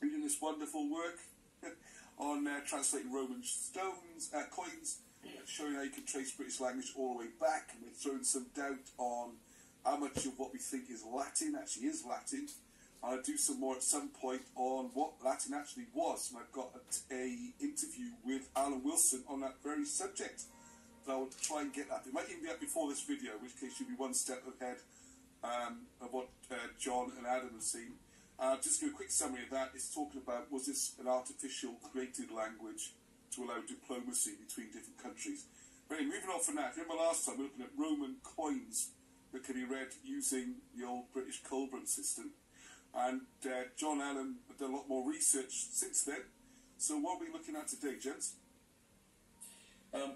who doing this wonderful work on uh, translating Roman stones, uh, coins, showing how you can trace British language all the way back. And we're throwing some doubt on how much of what we think is Latin actually is Latin. I'll do some more at some point on what Latin actually was, and I've got a, a interview with Alan Wilson on that very subject. So I'll try and get that. It might even be up before this video, in which case you'll be one step ahead um, of what uh, John and Adam have seen. Uh, just give a quick summary of that. It's talking about was this an artificial created language to allow diplomacy between different countries. But anyway, moving on from that, remember last time we were looking at Roman coins that can be read using the old British Coelbren system. And uh, John Allen have done a lot more research since then. So what are we looking at today, gents? Um,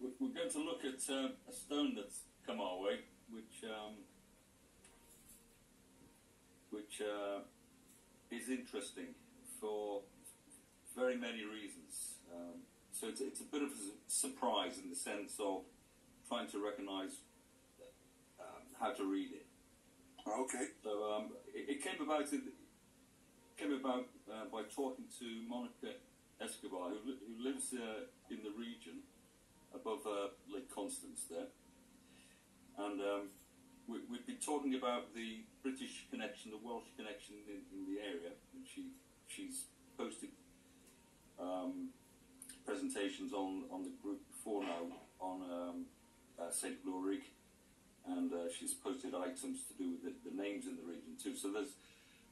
we're going to look at uh, a stone that's come our way, which um, which uh, is interesting for very many reasons. Um, so it's, it's, a bit of a surprise in the sense of trying to recognise um, how to read it. Okay. So um, it, it, came about it came about uh, by talking to Monika Escobar, who, who lives uh, in the region above uh, Lake Constance there, and um, we, have been talking about the British connection, the Welsh connection in, in the area, and she she's posted um, presentations on, on the group before now on um, uh, St. Gloric, and uh, she's posted items to do with the, the, names in the region too. So there's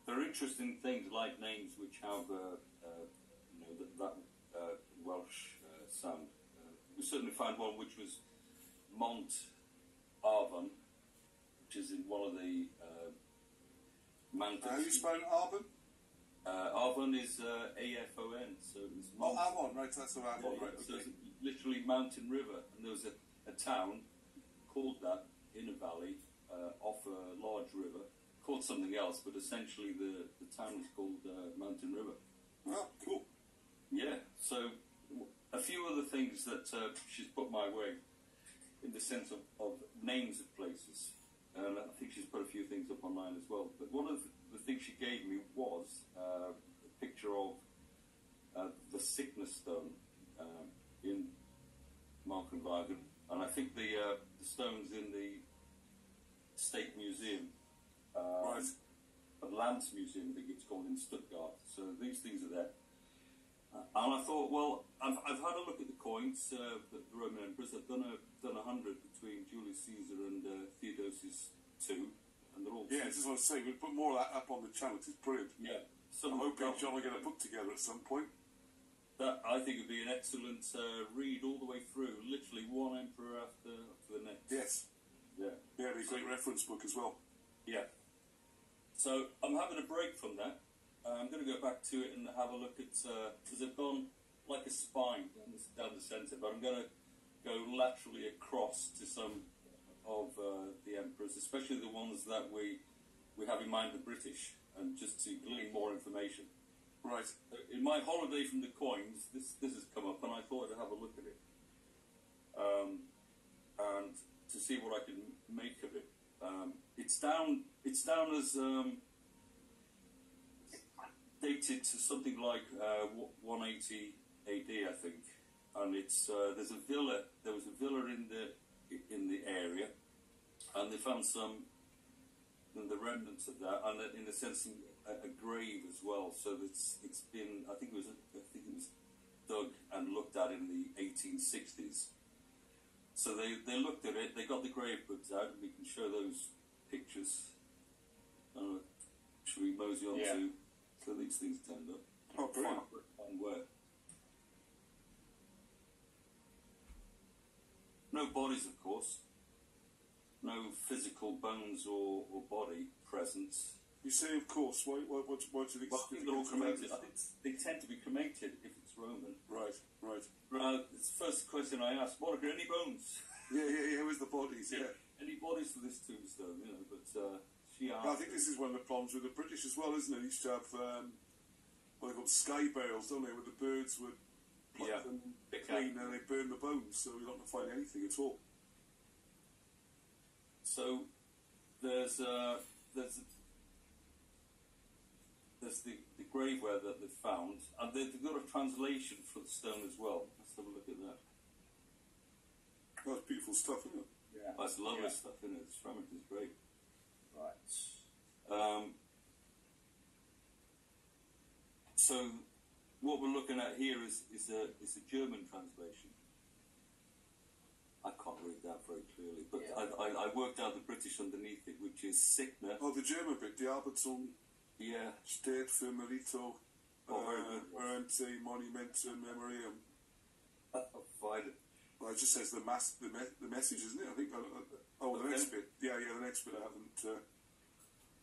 there are interesting things like names which have uh, uh you know that, that uh, Welsh uh, sound. we certainly found one which was Mont Arvon which is in one of the uh, mountains. How you spell Arbon? Uh, Arbon is uh, A-F-O-N, so it's Oh, Avon, right, that's the Avon, yeah, right, So it's literally mountain river, and there was a, a town called that in a valley uh, off a large river, called something else, but essentially the, the town was called uh, Mountain River. Oh, cool. Yeah, so a few other things that uh, she's put my way in the sense of, of names of places and I think she's put a few things up online as well. But one of the things she gave me was uh, a picture of uh, the Sicna stone um, in Mochenwangen, and I think the, uh, the stones in the State Museum, um, right. the Lands Museum, I think it's called in Stuttgart. So these things are there. And I thought, well, I've, I've had a look at the coins, uh, the Roman emperors. I've done a done a hundred between Julius Caesar and uh, Theodosius II, and they're all. Yeah, I just want to say we'll put more of that up on the channel. It's brilliant. Yeah. I'm hoping John will get a book together at some point. That I think it would be an excellent uh, read all the way through. Literally one emperor after after the next. Yes. Yeah. Yeah, it'd be a great reference book as well. Yeah. So I'm having a break from that. Uh, I'm going to go back to it and have a look at because uh, I've gone like a spine down the, down the centre, but I'm going to go laterally across to some of uh, the emperors, especially the ones that we we have in mind the British, and just to glean more information. Right. In my holiday from the coins, this this has come up, and I thought I'd have a look at it, um, and to see what I can make of it. Um, it's down. It's down as um, dated to something like uh, 180 AD, I think, and it's uh, there's a villa. There was a villa in the in the area, and they found some the remnants of that, and in a sense a, a grave as well. So it's it's been I think it was I think it was dug and looked at in the 1860s. So they, they looked at it, they got the grave goods out, and we can show those pictures. Uh, should we mosey on Yeah. to so these things turned up? Oh, brilliant. And where? No bodies, of course. No physical bones or, or body presence. You say, of course. Why, why, what, what do think? Well, I think they're all cremated. I think they tend to be cremated if it's Roman. Right, right. Uh, it's the first question I asked. What are any bones? Yeah, yeah, yeah. Where's the bodies? Yeah. Any bodies for this tombstone? You know, but uh, she asked. But I think this is one of the problems with the British as well, isn't it? They used to have um, what they called sky bales, don't they? Where the birds would pluck Yeah. them Pick clean out. and they burn the bones, so you're not going to find anything at all. So there's uh, there's there's the, the graveware that they found, and they, they've got a translation for the stone as well. Let's have a look at that. That's beautiful stuff, isn't it? Yeah. That's lovely Yeah. stuff, isn't it? The ceramic is great. Right. Um, so what we're looking at here is, is a is a German translation. I can't read that very clearly, but Yeah. I, I, I worked out the British underneath it, which is Sicna. Oh, the German bit, die Arbeitsung Yeah, steht für Merito Oh, very uh, good. Orente Monumentum Memoriam. fine. Well, it just says the mass, the, me- the message, isn't it? I think. Uh, uh, oh, the next bit. Yeah, yeah, the next bit I haven't. Uh,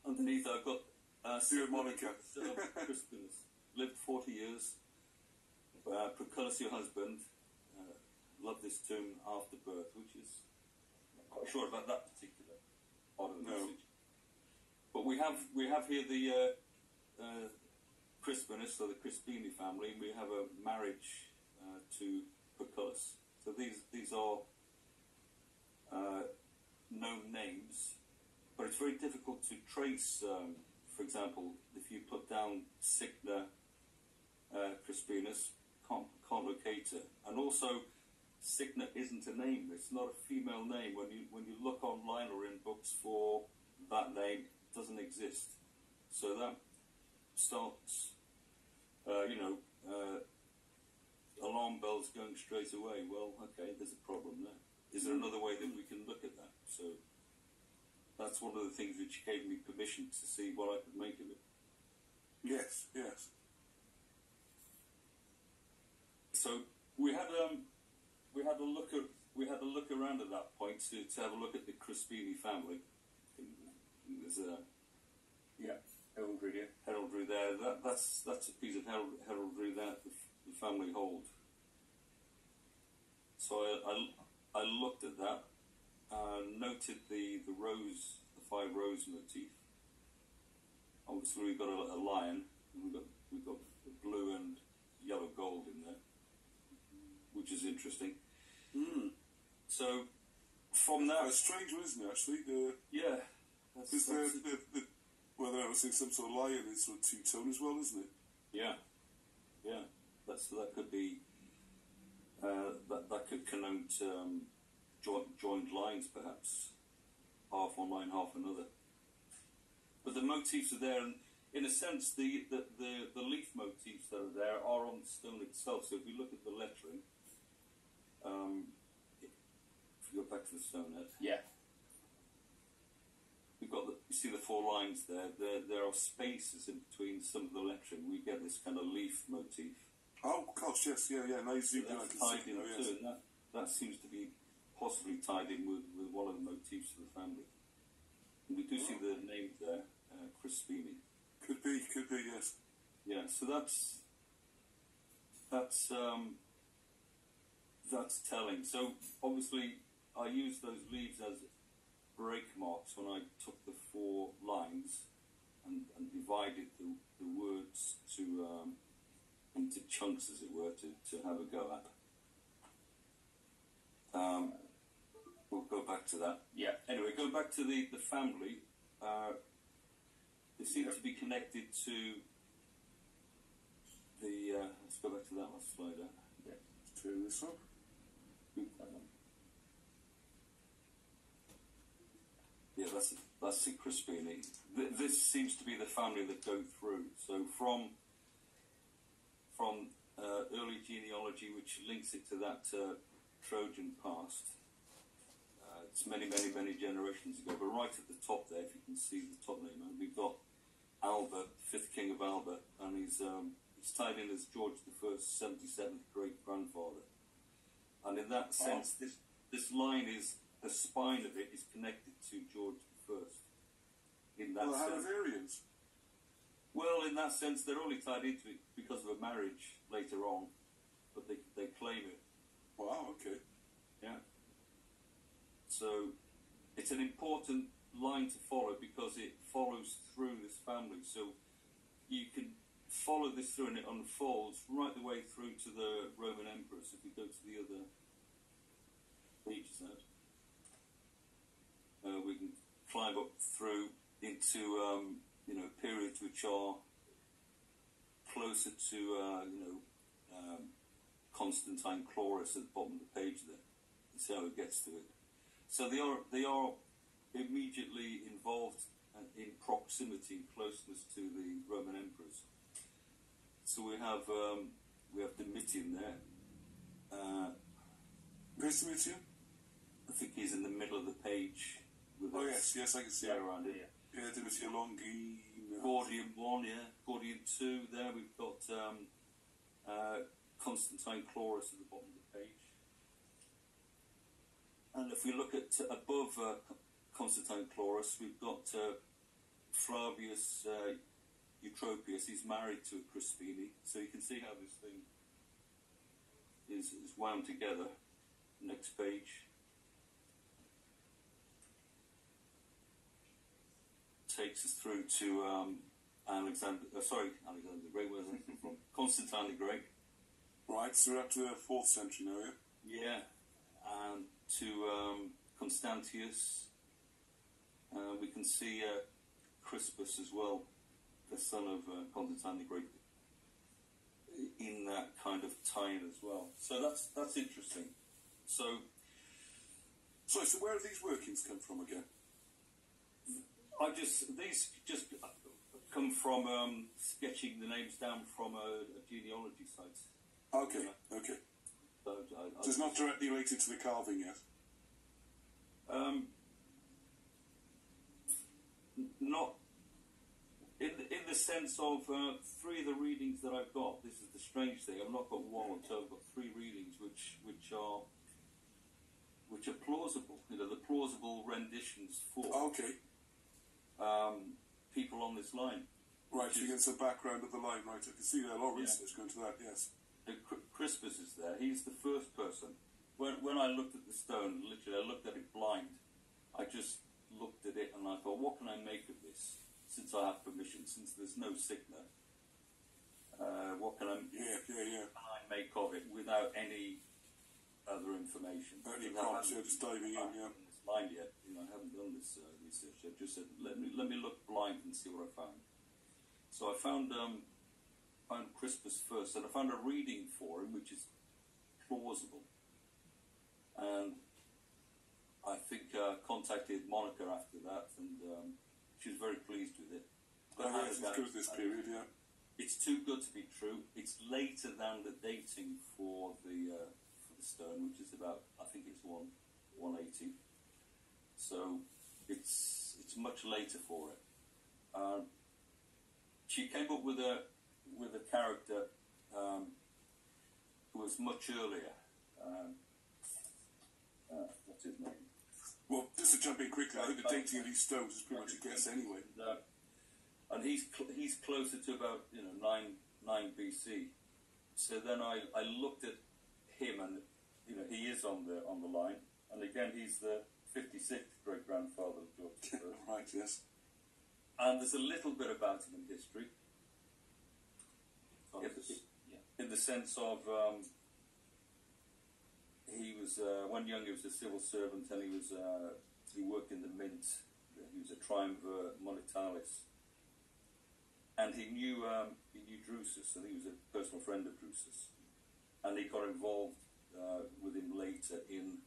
Underneath, I've got uh, Dear Monica. Crispinus lived forty years. Uh, Proculus, your husband, uh, loved this tomb after birth, which is not quite sure about that particular part of the No. message. But we have we have here the uh, uh, Crispinus, or the Crispini family, and we have a marriage uh, to Proculus. So these these are uh, known names, but it's very difficult to trace. Um, for example, if you put down Signa uh, Crispinus, it, and also Signa isn't a name. It's not a female name. When you when you look online or in books for that name, it doesn't exist. So that starts, uh, you know, uh, alarm bells going straight away. Well, okay, there's a problem there. Is there another way that we can look at that? So that's one of the things which gave me permission to see what I could make of it. yes, yes. So we had um, we had a look at we had a look around at that point to, to have a look at the Crispini family. There's a Yeah. Heraldry, yeah. heraldry there. That, that's that's a piece of herald, heraldry that the, the family hold. So I, I, I looked at that, uh, noted the, the rose, the five rose motif. Obviously, we've got a, a lion, and we've got we've got blue and yellow gold in there, which is interesting. Mm. So from that, Uh, strange isn't it, actually? The, yeah, because the, the, the, well, they're obviously some sort of lion is sort of two tone as well, isn't it? Yeah, yeah. That's that could be uh, that that could connote um, joint joined lines, perhaps half one line, half another. But the motifs are there, and in a sense, the the, the, the leaf motifs that are there are on the stone itself. So if you look at the lettering, um, if you go back to the stone head, Yeah. We've got the, you see the four lines there. There, there are spaces in between some of the lettering. We get this kind of leaf motif. Oh, gosh, yes, yeah, yeah. Now you So in, I that's can tied see in it. Oh, too, that, that seems to be possibly tied in with, with one of the motifs of the family. And we do see the name there, uh, Crispini. Could be, could be, yes. Yeah, so that's that's um, that's telling. So obviously, I used those leaves as break marks when I took the four lines and, and divided the, the words to um, into chunks, as it were, to, to have a go at. Um, we'll go back to that. Yeah. Anyway, go back to the, the family, uh, they seem to be connected to the. Uh, let's go back to that last slide. Uh, Let's this up. yeah, that's that's the Crispini. Th- this seems to be the family that go through. So from from uh, early genealogy, which links it to that uh, Trojan past. Uh, it's many, many, many generations ago. But right at the top there, if you can see the top name, uh, we've got Albert, fifth king of Albert, and he's um, he's tied in as George the First, seventy seventh great grandfather. And in that sense, this this line is the spine of it is connected to George the First. In that Well, sense, Hanoverians. Well, in that sense, they're only tied into it because of a marriage later on, but they they claim it. Wow, okay. Yeah. So it's an important line to follow because it follows through this family. So you can follow this through and it unfolds right the way through to the Roman emperors. If you go to the other pages out, uh, we can climb up through into um, you know periods which are closer to uh, you know um, Constantine Chlorus at the bottom of the page there. That's how it gets to it. So they are they are immediately involved uh, in proximity and closeness to the Roman emperors. So we have um, we have Domitian there. Uh, Where's Domitian? I think he's in the middle of the page. With Oh, yes, yes, I can see hair it. around it. Yeah, Domitian Longine. Gordian one, yeah. Gordian two. There we've got um, uh, Constantine Chlorus at the bottom of the page. And if we look at above uh, Constantine Chlorus, we've got uh, Flavius uh, Eutropius. He's married to Crispini, so you can see how this thing is, is wound together. Next page. Takes us through to um, Alexander. Uh, sorry, Alexander the Great. Where's that from? Constantine the Great. Right, so we're up to the fourth century now, yeah? Yeah, and to um, Constantius. Uh, we can see uh, Crispus as well, the son of uh, Constantine the Great, in that kind of tie-in as well. So that's that's interesting. So Sorry, so where have these workings come from again? I just these just come from um, sketching the names down from a, a genealogy site. Okay, okay. So I, I, So it's not directly related to the carving yet? um, not in the, in the sense of uh, three of the readings that I've got. This is the strange thing. I've not got one or two. I've got three readings which which are which are plausible. You know, the plausible renditions for Okay. Um, people on this line. Right, so you the background of the line, right? I can see there a lot of Yeah. going to that, yes. Cr- Crispus is there. He's the first person. When, when I looked at the stone, literally, I looked at it blind. I just looked at it and I thought, what can I make of this? Since I have permission, since there's no signet, uh, what can I, Yeah, yeah, yeah. can I make of it without any other information? Prompts, yeah, just diving in, yeah. Blind yet. You know, I haven't done this uh, research. I just said, let me let me look blind and see what I found. So I found um, found Crispus first, and I found a reading for him, which is plausible. And I think uh, contacted Monika after that, and um, she was very pleased with it. Oh, But yes, it's good this period, yeah. It's too good to be true. It's later than the dating for the uh, for the stone, which is about I think it's one one eighty. So it's it's much later for it. Um, she came up with a with a character um, who was much earlier. Um, uh, what's his name? Well, just to jump in quickly, I think the dating of these stones is pretty much a guess anyway. And, uh, and he's cl- he's closer to about you know nine nine BC. So then I, I looked at him, and you know he is on the on the line, and again he's the 56th great grandfather of George I. right, yes. and there's a little bit about him in history. In, in the sense of um, he was uh, when young he was a civil servant, and he was uh, he worked in the mint. He was a triumvir monetalis, and he knew um, he knew Drusus, and he was a personal friend of Drusus, and he got involved uh, with him later in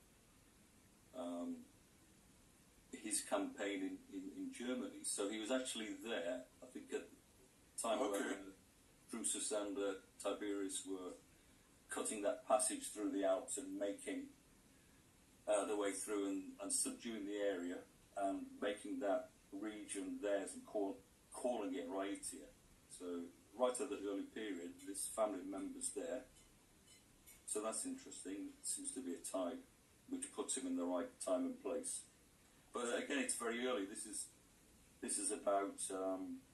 um, his campaign in, in, in Germany. So he was actually there, I think, at the time Okay. when Drusus and uh, Tiberius were cutting that passage through the Alps and making uh, their way through and, and subduing the area and making that region theirs and call, calling it Rhaetia. So right at the early period, this family members there. So that's interesting. It seems to be a tie which puts him in the right time and place. But again, it's very early. This is this is about um,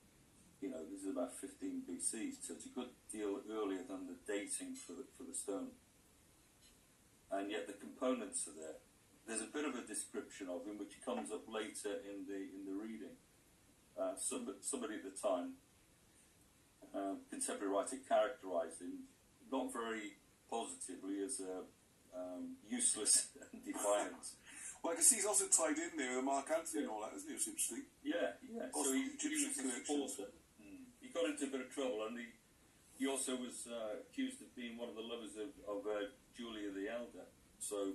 you know this is about 15 BC, so it's a good deal earlier than the dating for the for the stone. And yet the components are there. There's a bit of a description of him which comes up later in the in the reading. Uh, somebody, somebody at the time, uh, contemporary writer, characterised him not very positively as a um, useless and defiant. Well, I can see he's also tied in there with Mark Anthony and all that, isn't he? It's interesting. Yeah, yeah. Also so he, he was connections. supporter. He got into a bit of trouble, and he he also was uh, accused of being one of the lovers of, of uh, Julia the Elder. So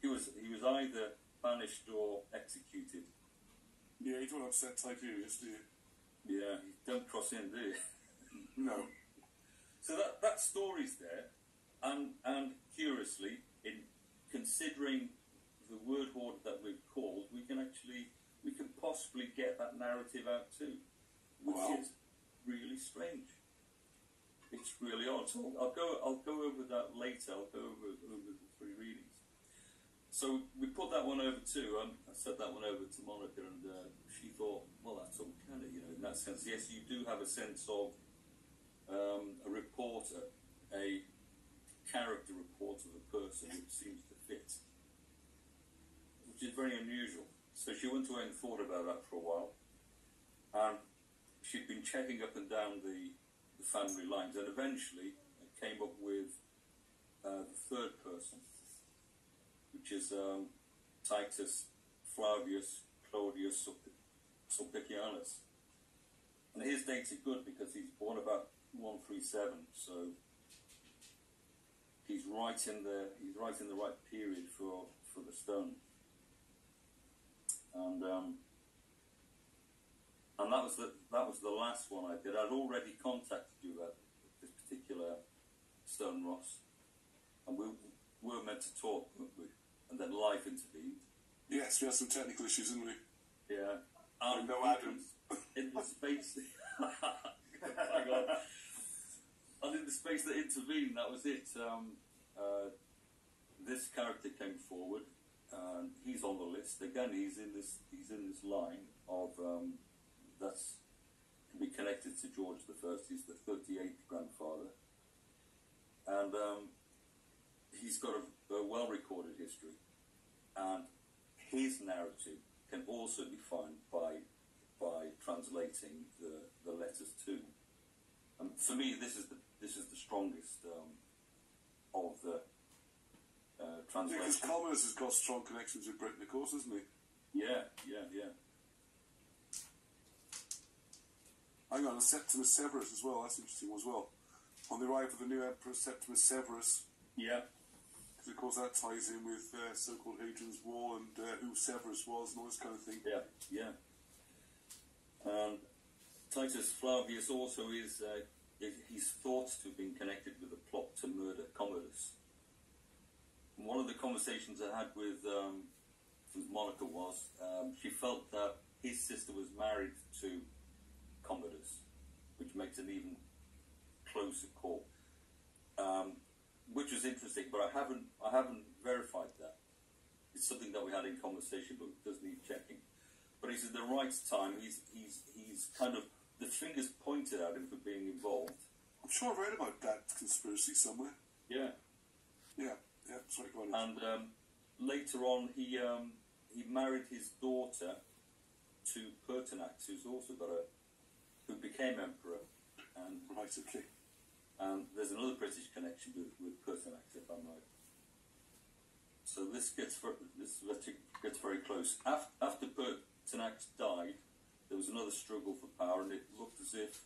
he was he was either banished or executed. Yeah, you don't upset Tiberius, do you? Yeah, you don't cross in, do you? No. So that that story's there, and and curiously, in considering the word hoard that we've called, we can actually we can possibly get that narrative out too, which Wow. is really strange. It's really odd. So I'll go I'll go over that later. I'll go over over the three readings. So we put that one over too. Um, I said that one over to Monika, and uh, she thought, well, that's uncanny, you know, in that sense. Yes, you do have a sense of um, a reporter, a character report of a person which seems to fit, which is very unusual. So she went away and thought about that for a while, and she'd been checking up and down the, the family lines, and eventually came up with uh, the third person, which is um, Titus Flavius Claudius Sulp- Sulpicianus. And his dates are good because he's born about 137, so he's right in the he's right in the right period for for the stone. And um, and that was the that was the last one I did. I'd already contacted you about this particular stone, Ross, and we were meant to talk, weren't we? And then life intervened. Yes, we had some technical issues, didn't we? Yeah. And no Adam. In the space. And in the space that intervened, that was it. Um, uh, this character came forward, and he's on the list again. He's in this. He's in this line of um, that's can be connected to George the First. He's the thirty-eighth grandfather, and um, he's got a, a well-recorded history, and his narrative can also be found by by translating the, the letters too. And for me, this is the this is the strongest um, of the uh, Because translation. Commodus has got strong connections with Britain, of course, hasn't he? Yeah, yeah, yeah. Hang on, Septimus Severus as well, that's interesting as well. On the arrival of the new Emperor Septimus Severus, Yeah, because of course that ties in with uh, so-called Hadrian's Wall and uh, who Severus was and all this kind of thing. yeah, yeah. Um, Titus Flavius also is uh, he's thought to have been connected with a plot to murder Commodus. One of the conversations I had with um, with Monika was um, she felt that his sister was married to Commodus, which makes an even closer call. Um, which was interesting, but I haven't I haven't verified that. It's something that we had in conversation, but it does need checking. But he's at the right time. He's he's he's kind of the fingers pointed at him for being involved. I'm sure I read about that conspiracy somewhere. Yeah. Yeah, yeah, sorry, go on. And um, later on, he um, he married his daughter to Pertinax, who's also got a who became emperor. And right, okay. and there's another British connection with, with Pertinax, if I'm right. So this gets ver- this gets very close. After, after Pertinax died, there was another struggle for power, and it looked as if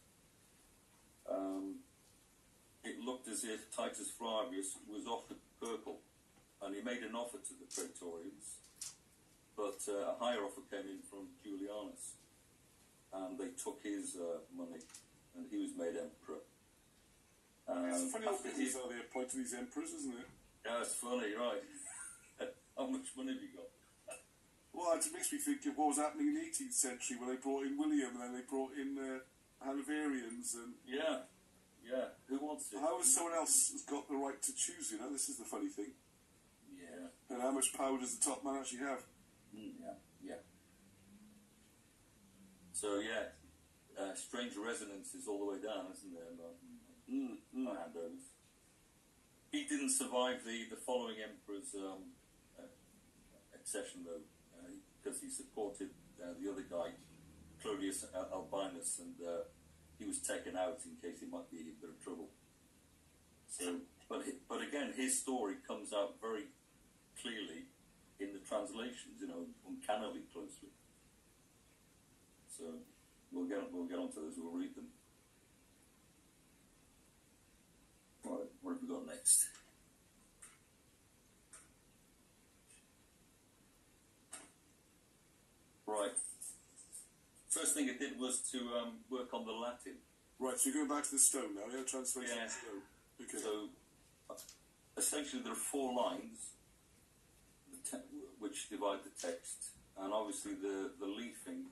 um, it looked as if Titus Flavius was offered he made an offer to the Praetorians, but uh, a higher offer came in from Julianus, and they took his uh, money, and he was made emperor. Um, it's funny old after business how they appoint to these emperors, isn't it? yeah, it's funny, right? How much money have you got? Well, it makes me think of what was happening in the 18th century when they brought in William and then they brought in uh, Hanoverians and Yeah, yeah. Who wants it? how has someone else has got the right to choose, you know? This is the funny thing. And how much power does the top man actually have? mm, yeah, yeah. So yeah, uh, strange resonances all the way down, isn't there? Mm, mm. He didn't survive the, the following emperor's um, uh, accession, though, because he supported uh, the other guy, Clodius Al- Albinus, and uh, he was taken out in case he might be in a bit of trouble. So, but but again, his story comes out very clearly in the translations, you know, uncannily closely. So we'll get we'll get onto those. We'll read them. Right, what have we got next? Right. First thing I did was to um, work on the Latin. Right, so you're going back to the stone now, yeah? Translation Yeah. of stone. Okay. So, essentially, there are four lines the which divide the text, and obviously the the leafing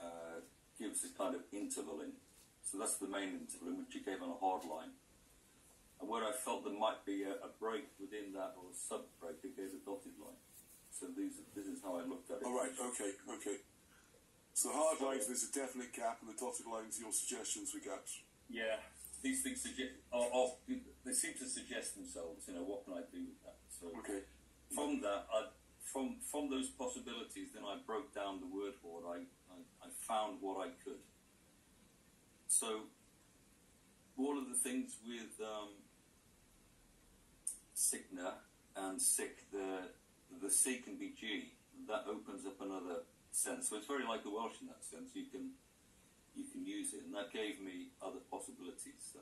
uh, gives a kind of interval in. So that's the main interval, in which you gave on a hard line. And where I felt there might be a, a break within that or a sub break, I gave a dotted line. So these, this is how I looked at it. All right, okay, okay. So hard lines, there's a definite gap, and the dotted lines, your suggestions we gaps. Yeah, these things suggest, or, or they seem to suggest themselves. You know, what can I do with that? So Okay. From that, I, from from those possibilities, then I broke down the word board. I, I, I found what I could. So all of the things with um, and Sick, the the C can be G. That opens up another sense. So it's very like the Welsh in that sense. You can you can use it, and that gave me other possibilities. So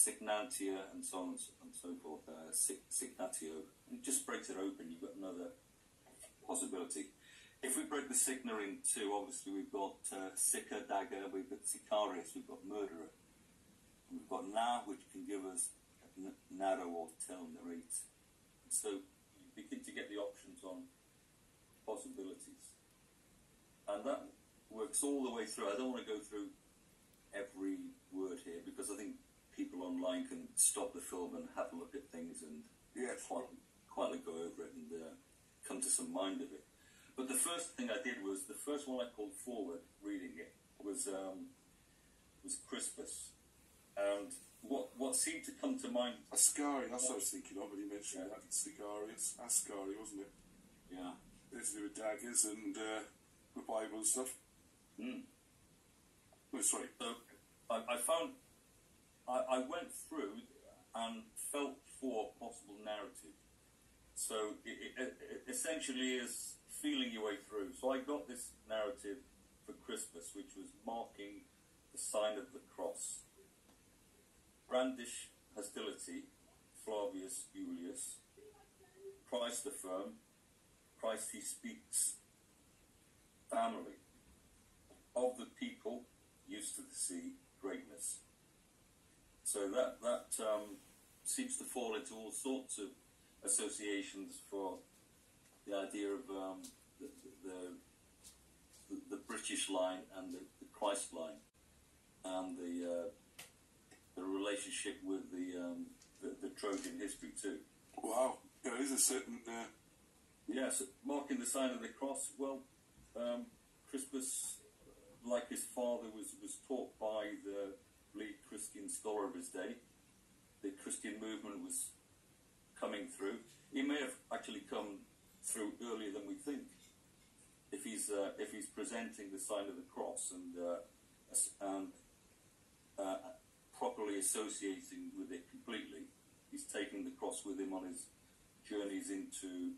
Signantia and so on and so, forth. Uh, sig- signatio. It just breaks it open. You've got another possibility. If we break the signa in two, obviously we've got uh, dagger, we've got sicarius, we've got murderer. And we've got na, which can give us narrow or tell, narrate. So you begin to get the options on possibilities. And that works all the way through. I don't want to go through every word here because I think people online can stop the film and have a look at things and Yes. quietly, quietly go over it and uh, come to some mind of it. But the first thing I did was the first one I called forward, reading it was um, was Crispus, and what what seemed to come to mind, Ascari, that's what I was thinking of when you mentioned that. Sicarius. Ascari, wasn't it? yeah, It's to do with daggers and uh, the Bible and stuff. mm. No, sorry. So I, I found I, I went through and felt for possible narrative. So it, it, it essentially is feeling your way through. So I got this narrative for Crispus, which was marking the sign of the cross. Brandish hostility, Flavius Julius. Christ affirm, Christ he speaks. Family of the people used to the sea greatness. So that that um, seems to fall into all sorts of associations for the idea of um, the, the, the the British line and the, the Christ line, and the uh, the relationship with the, um, the the Trojan history too. Wow. There is a certain. Uh, Yes, marking the sign of the cross. Well, um, Crispus, like his father, was, was taught by the lead Christian scholar of his day. The Christian movement was coming through. He may have actually come through earlier than we think. If he's uh, if he's presenting the sign of the cross and uh, and uh, properly associating with it completely, he's taking the cross with him on his journeys into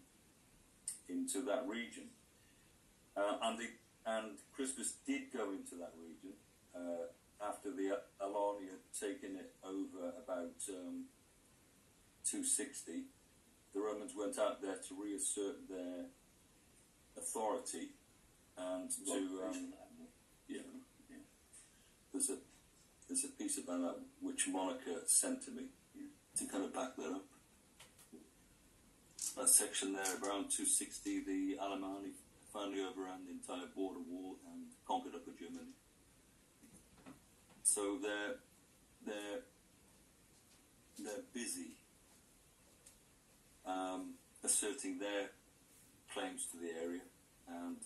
into that region. Uh, and the, and Crispus did go into that region uh, after the Alani had taken it over about um, 260. The Romans went out there to reassert their authority and to um, yeah, yeah. There's a there's a piece about that which Monika sent to me to kind of back that up that section there around 260, the Alemanni finally overran the entire border wall and conquered upper Germany. So they're they're they're busy um, asserting their claims to the area, and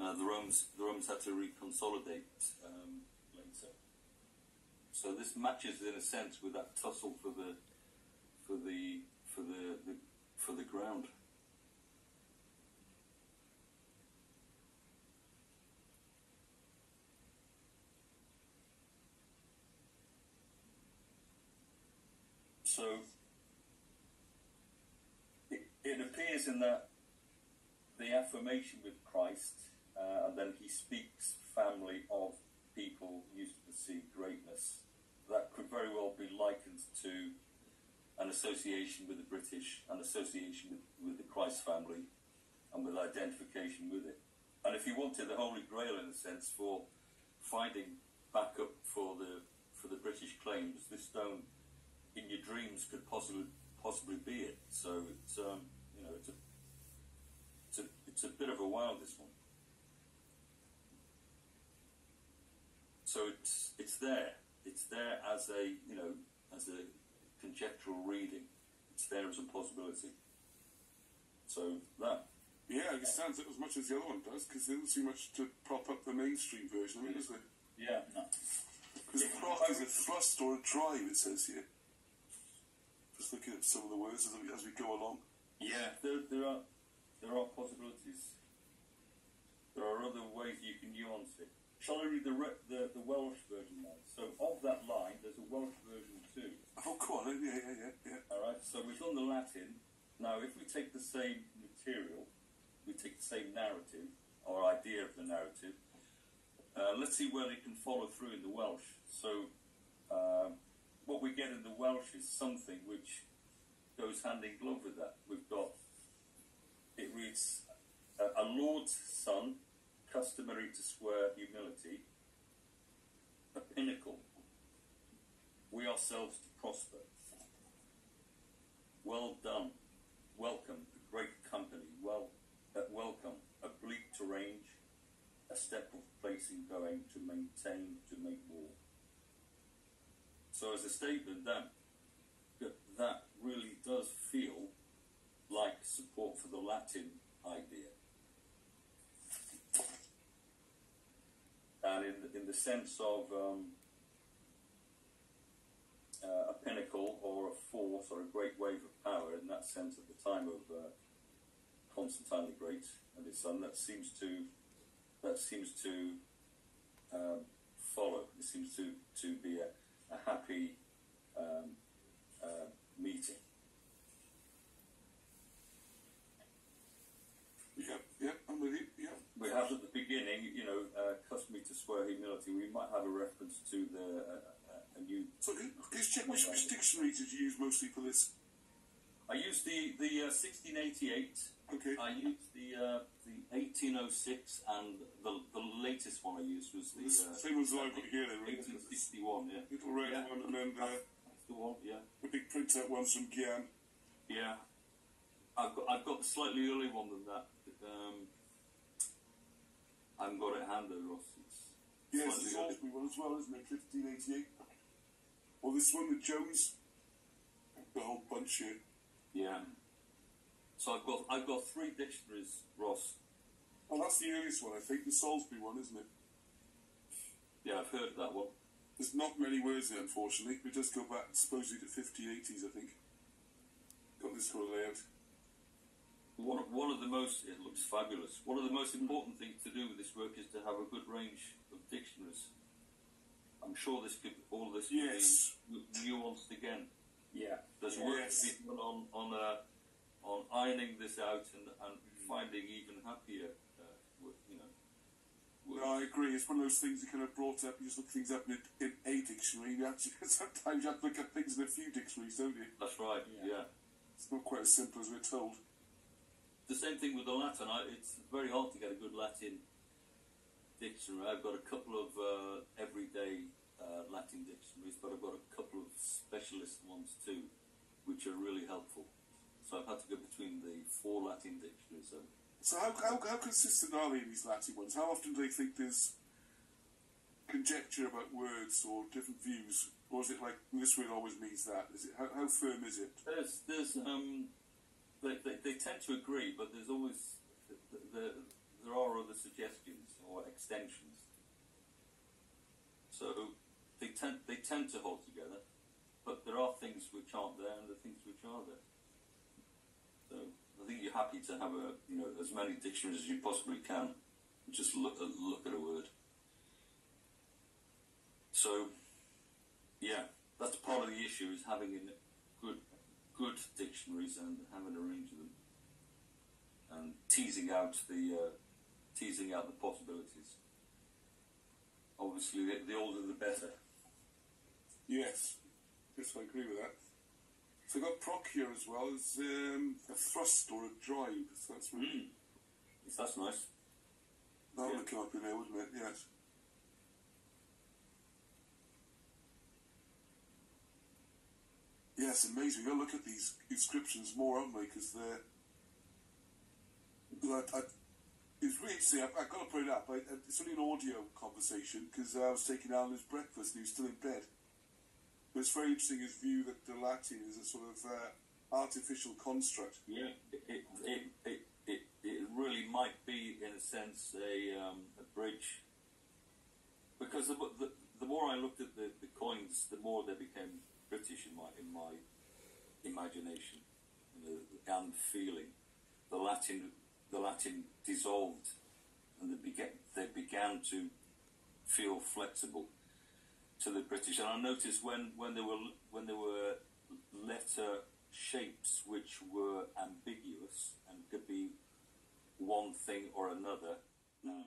uh, the Romans the Romans had to reconsolidate um, later. So this matches in a sense with that tussle for the for the for the, the for the ground. So it, appears in that the affirmation with Christ, uh, and then he speaks family of people used to see greatness. That could very well be likened to an association with the British, an association with, with the Christ family, and with identification with it. And if you wanted the Holy Grail, in a sense, for finding backup for the for the British claims, this stone in your dreams could possibly possibly be it. So it's um, you know it's a it's a it's a bit of a wow this one. So it's it's there. It's there as a you know as a conjectural reading. It's there as a possibility. So that Yeah, it stands out as much as the other one does because there doesn't seem much to prop up the mainstream version of it, there? yeah no. Because prop is a thrust or a drive, it says here. Just looking at some of the words as we, as we go along. Yeah, there, there are there are possibilities. There are other ways you can nuance it. Shall I read the re- the, the Welsh version now? So of that line, there's a Welsh version too. Oh, go on, yeah, yeah, yeah, yeah. All right. So we've done the Latin. Now, if we take the same material, we take the same narrative or idea of the narrative. Uh, let's see whether it can follow through in the Welsh. So, um, what we get in the Welsh is something which goes hand in glove with that. We've got it reads a, lord's son, customary to swear humility, a pinnacle. We ourselves to prosper. Well done. Welcome, great company. Well, uh, welcome, a bleak range, a step of placing going to maintain to make war. So, as a statement, that that- really does feel like support for the Latin idea, and in the, in the sense of um, uh, a pinnacle or a force or a great wave of power in that sense at the time of uh, Constantine the Great and his son. That seems to that seems to um, follow. It seems to to be a, a happy um, uh, meeting. Yeah, yeah, I'm with you, yeah. We have at the beginning, you know, uh, customary to swear humility. We might have a reference to the uh, uh, a new. So, can, can you check which, which dictionary did you use mostly for this? I used the the uh, 1688. Okay. I used the uh, the 1806, and the the latest one I used was the The uh, same ones that I've got here, then, right? 1861. Yeah, Little red Yeah. one, and then uh, that's the one. Yeah, the big printout ones from Gian. yeah. I've got I've got the slightly earlier one than that. Um, I haven't got it handed, Ross. It's Yes, the. Salesbury one as well, isn't it? 1588. Well, this one with Jones. The whole bunch here. Yeah. So I've got I've got three dictionaries, Ross. Oh, that's the earliest one, I think. The Salesbury one, isn't it? Yeah, I've heard of that one. There's not many words there, unfortunately. We just go back supposedly to 5080s, I think. Got this sort of layout. One of, one of the most, it looks fabulous. One of the most important things to do with this work is to have a good range of dictionaries. I'm sure this could, all of this could Yes. be nuanced again. Yeah. There's work Yes. being done on on uh, on ironing this out and, and finding even happier, uh, wo- you know. No, words. I agree. It's one of those things you kind of brought up. You just look things up in, in a dictionary. You actually, sometimes you have to look up things in a few dictionaries, don't you? That's right. Yeah. yeah. It's not quite as simple as we're told. The same thing with the Latin. I, it's very hard to get a good Latin dictionary. I've got a couple of uh, everyday uh, Latin dictionaries, but I've got a couple of specialist ones too, which are really helpful. So I've had to go between the four Latin dictionaries. So So how, how, how consistent are they, these Latin ones? How often do they think there's conjecture about words or different views? Or is it like, this word always means that? Is it, how, how firm is it? there's there's um they, they, they tend to agree, but there's always th- th- there are other suggestions or extensions. So they tend they tend to hold together, but there are things which aren't there and the things which are there. So I think you're happy to have a you know as many dictionaries as you possibly can. Just look at look at a word. So yeah, that's part of the issue is having a good good dictionaries and having a range of them. And teasing out the uh, teasing out the possibilities. Obviously, the older the better. Yes, yes, I agree with that. So I've got proc here as well as um, a thrust or a drive. So that's really, Yes, that's nice. that would Yeah. come up in there, wouldn't it? Yes. Yeah, it's amazing. You'll look at these inscriptions more, aren't we? Because they're. Well, I, I, it's really interesting. I've, I've got to put it up. I, it's only an audio conversation because I was taking Alan his breakfast and he was still in bed. But it's very interesting his view that the Latin is a sort of uh, artificial construct. Yeah, it, it, it, it, it, really might be, in a sense, a, um, a bridge. Because the, the, the more I looked at the, the coins, the more they became British in my, in my imagination and feeling. The Latin, the Latin dissolved and they began, they began to feel flexible to the British. And I noticed when, when there were when there were letter shapes which were ambiguous and could be one thing or another. uh,